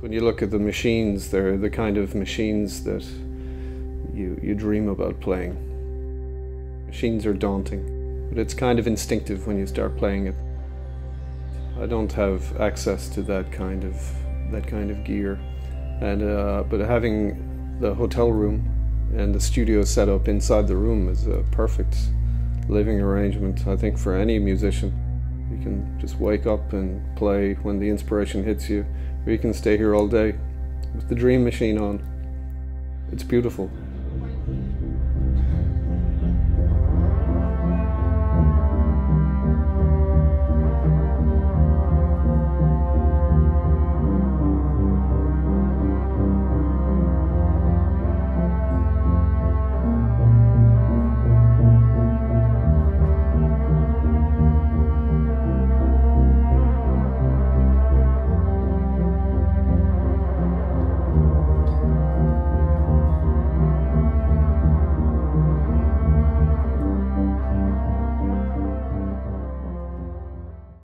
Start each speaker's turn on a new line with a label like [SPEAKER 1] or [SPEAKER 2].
[SPEAKER 1] When you look at the machines, they're the kind of machines that you, you dream about playing. Machines are daunting, but it's kind of instinctive when you start playing it. I don't have access to that kind of that kind of gear, and uh, but having the hotel room and the studio set up inside the room is a perfect living arrangement. I think for any musician, you can just wake up and play when the inspiration hits you, you can stay here all day with the dream machine on. It's beautiful.